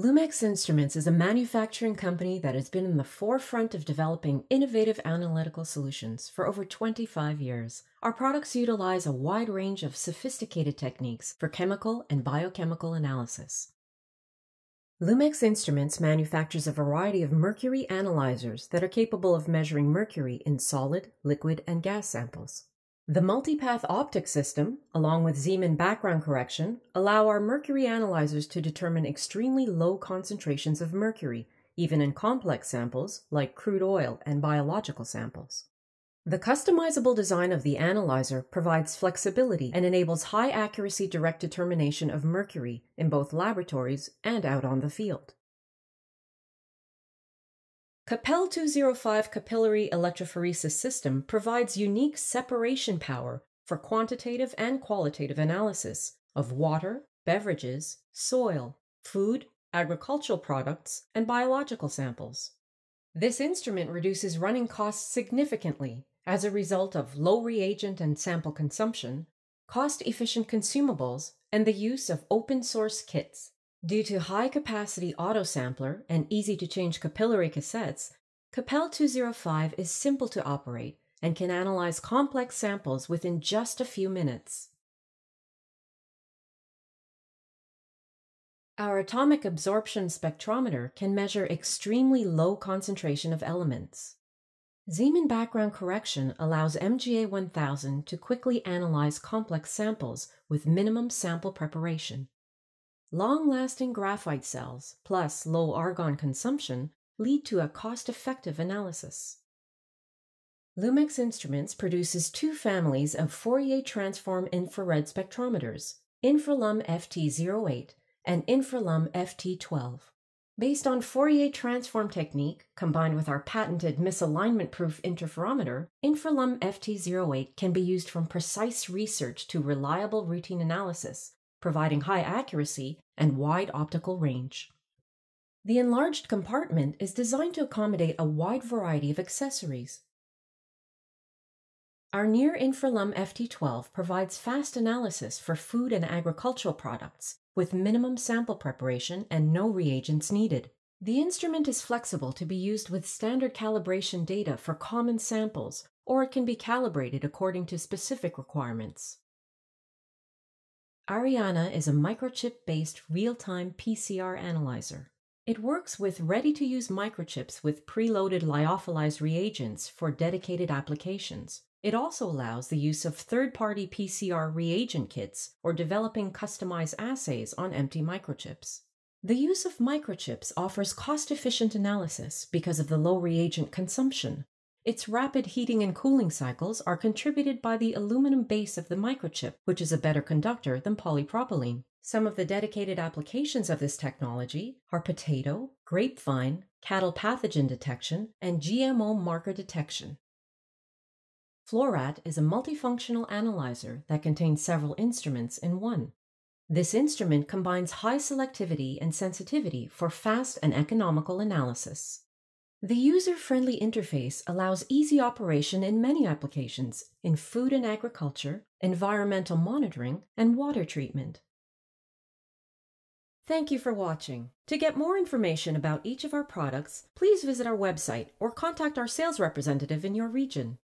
Lumex Instruments is a manufacturing company that has been in the forefront of developing innovative analytical solutions for over 25 years. Our products utilize a wide range of sophisticated techniques for chemical and biochemical analysis. Lumex Instruments manufactures a variety of mercury analyzers that are capable of measuring mercury in solid, liquid, and gas samples. The multipath optic system, along with Zeeman background correction, allow our mercury analyzers to determine extremely low concentrations of mercury, even in complex samples like crude oil and biological samples. The customizable design of the analyzer provides flexibility and enables high accuracy direct determination of mercury in both laboratories and out on the field. Capel 205 capillary electrophoresis system provides unique separation power for quantitative and qualitative analysis of water, beverages, soil, food, agricultural products, and biological samples. This instrument reduces running costs significantly as a result of low reagent and sample consumption, cost efficient consumables, and the use of open source kits. Due to high capacity autosampler and easy to change capillary cassettes, Capel 205 is simple to operate and can analyze complex samples within just a few minutes. Our atomic absorption spectrometer can measure extremely low concentration of elements. Zeeman background correction allows MGA 1000 to quickly analyze complex samples with minimum sample preparation. Long-lasting graphite cells plus low argon consumption lead to a cost-effective analysis. Lumex Instruments produces two families of Fourier transform infrared spectrometers, Infralum FT08 and Infralum FT12. Based on Fourier transform technique combined with our patented misalignment proof interferometer, Infralum FT08 can be used from precise research to reliable routine analysis providing high accuracy and wide optical range. The enlarged compartment is designed to accommodate a wide variety of accessories. Our near infralum FT12 provides fast analysis for food and agricultural products with minimum sample preparation and no reagents needed. The instrument is flexible to be used with standard calibration data for common samples, or it can be calibrated according to specific requirements. AriaDNA is a microchip based real time PCR analyzer. It works with ready to use microchips with preloaded lyophilized reagents for dedicated applications. It also allows the use of third party PCR reagent kits or developing customized assays on empty microchips. The use of microchips offers cost efficient analysis because of the low reagent consumption, its rapid heating and cooling cycles are contributed by the aluminum base of the microchip, which is a better conductor than polypropylene. Some of the dedicated applications of this technology are potato, grapevine, cattle pathogen detection, and GMO marker detection. Fluorat is a multifunctional analyzer that contains several instruments in one. This instrument combines high selectivity and sensitivity for fast and economical analysis. The user-friendly interface allows easy operation in many applications in food and agriculture, environmental monitoring, and water treatment. Thank you for watching. To get more information about each of our products, please visit our website or contact our sales representative in your region.